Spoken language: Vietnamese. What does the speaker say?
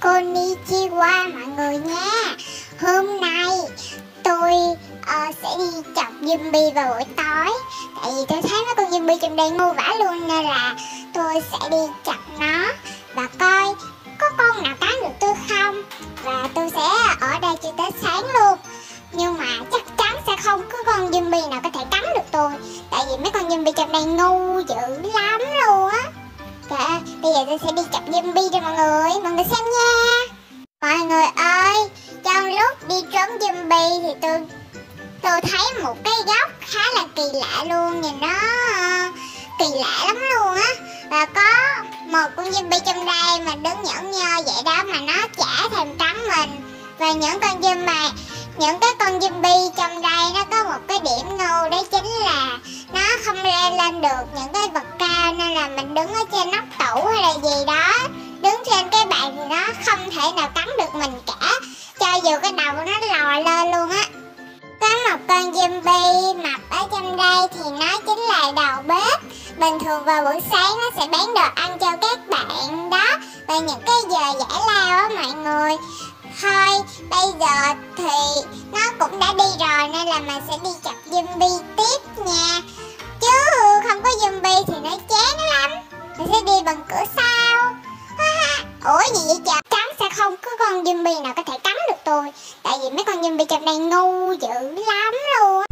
Konnichiwa mọi người nha Hôm nay tôi uh, sẽ đi chọc zombie vào buổi tối. Tại vì tôi thấy mấy con zombie trong đây ngu vả luôn Nên là tôi sẽ đi chọc nó. Và coi có con nào cắn được tôi không. Và tôi sẽ ở đây cho tới sáng luôn. Nhưng mà chắc chắn sẽ không có con zombie nào có thể cắn được tôi. Tại vì mấy con zombie trong đây ngu dữ lắm luôn á. Dạ, bây giờ tôi sẽ đi chọc zombie cho mọi người. Mọi người xem nha đi trốn zombie thì tôi tôi thấy một cái góc khá là kỳ lạ luôn, Nhìn nó kỳ lạ lắm luôn á. Và có một con zombie trong đây mà đứng nhẫn nhơ vậy đó mà nó chả thèm cắn mình. Và những con zombie những cái con zombie trong đây nó có một cái điểm ngu đấy chính là nó không leo lên được những cái vật cao nên là mình đứng ở trên nóc tủ hay là gì đó. Của nó lòi lên luôn á. Có một con zombie mập ở trong đây thì nó chính là đầu bếp. Bình thường vào buổi sáng nó sẽ bán đồ ăn cho các bạn đó. Và những cái giờ giải lao á mọi người. Thôi, bây giờ thì nó cũng đã đi rồi nên là mình sẽ đi chặt zombie tiếp nha. Chứ không có zombie thì nó chán lắm. Mình sẽ đi bằng cửa sau. Ủa, gì vậy trời? Chắn sẽ không có con zombie nào có thể cắn được tôi vì mấy con zombie trong đây ngu dữ lắm luôn